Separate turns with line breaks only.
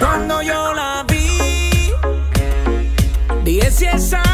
Cuando yo la vi, dije si esa